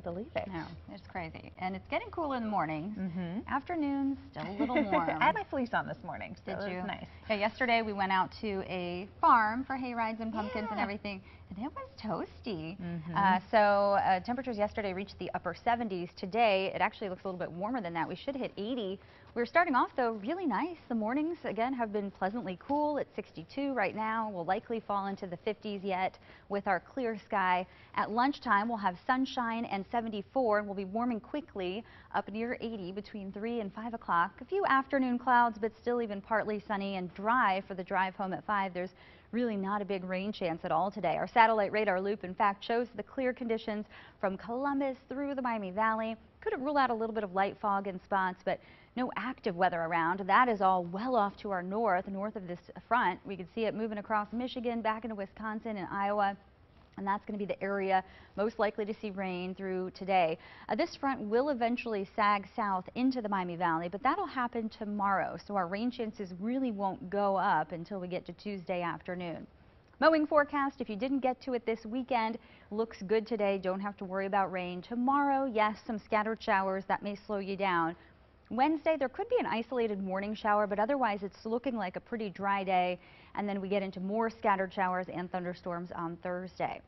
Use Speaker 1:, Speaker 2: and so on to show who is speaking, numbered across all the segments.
Speaker 1: believe it.
Speaker 2: No, it's crazy. And it's getting cooler in the morning.
Speaker 1: Mm-hmm.
Speaker 2: Afternoons, still a little warm.
Speaker 1: I had my fleece on this morning, so
Speaker 2: Did
Speaker 1: it
Speaker 2: you?
Speaker 1: was nice.
Speaker 2: Yeah, yesterday we went out to a farm for hay rides and pumpkins and everything, and it was toasty.
Speaker 1: Mhm.
Speaker 2: Uh, so uh, temperatures yesterday reached the upper 70s. Today, it actually looks a little bit warmer than that. We should hit 80. We're starting off, though, really nice. The mornings, again, have been pleasantly cool. at 62 right now. We'll likely fall into the 50s yet with our clear sky. At lunchtime, we'll have sunshine and 74, and we'll be warming quickly up near 80 between 3 and 5 o'clock. A few afternoon clouds, but still even partly sunny and dry for the drive home at 5. There's really not a big rain chance at all today. Our satellite radar loop, in fact, shows the clear conditions from Columbus through the Miami Valley. Could rule out a little bit of light fog in spots, but no active weather around. That is all well off to our north, north of this front. We can see it moving across Michigan, back into Wisconsin and Iowa. And that's going to be the area most likely to see rain through today. Uh, this front will eventually sag south into the Miami Valley, but that'll happen tomorrow. So our rain chances really won't go up until we get to Tuesday afternoon. Mowing forecast, if you didn't get to it this weekend, looks good today. Don't have to worry about rain. Tomorrow, yes, some scattered showers that may slow you down. Wednesday, there could be an isolated morning shower, but otherwise it's looking like a pretty dry day. And then we get into more scattered showers and thunderstorms on Thursday.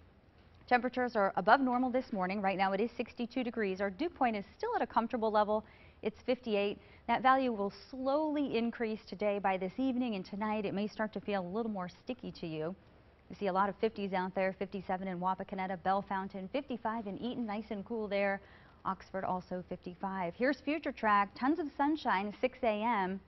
Speaker 2: Temperatures are above normal this morning. Right now it is 62 degrees. Our dew point is still at a comfortable level. It's 58. That value will slowly increase today by this evening and tonight. It may start to feel a little more sticky to you. You see a lot of 50s out there, 57 in Wapakoneta, Bellefontaine, 55 in Eaton, nice and cool there. Oxford also 55. Here's future track, tons of sunshine, 6 a.m.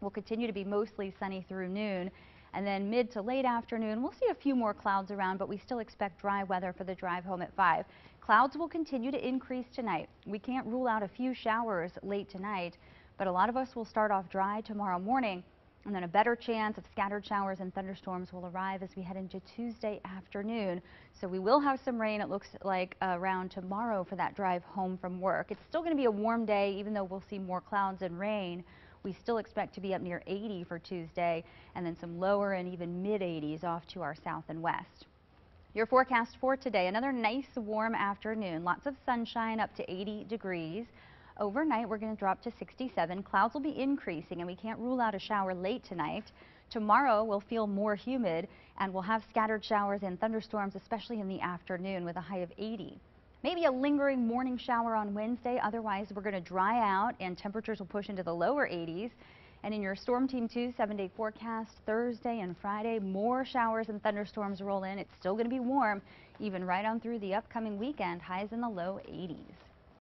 Speaker 2: Will continue to be mostly sunny through noon. And then mid to late afternoon, we'll see a few more clouds around, but we still expect dry weather for the drive home at 5. Clouds will continue to increase tonight. We can't rule out a few showers late tonight, but a lot of us will start off dry tomorrow morning. And then a better chance of scattered showers and thunderstorms will arrive as we head into Tuesday afternoon. So we will have some rain, it looks like, around tomorrow for that drive home from work. It's still going to be a warm day, even though we'll see more clouds and rain. We still expect to be up near 80 for Tuesday, and then some lower and even mid 80s off to our south and west. Your forecast for today, another nice warm afternoon. Lots of sunshine up to 80 degrees. Overnight, we're going to drop to 67. Clouds will be increasing, and we can't rule out a shower late tonight. Tomorrow, we'll feel more humid, and we'll have scattered showers and thunderstorms, especially in the afternoon, with a high of 80. Maybe a lingering morning shower on Wednesday. Otherwise, we're going to dry out, and temperatures will push into the lower 80s. And in your Storm Team 2 seven-day forecast, Thursday and Friday, more showers and thunderstorms roll in. It's still going to be warm, even right on through the upcoming weekend, highs in the low 80s.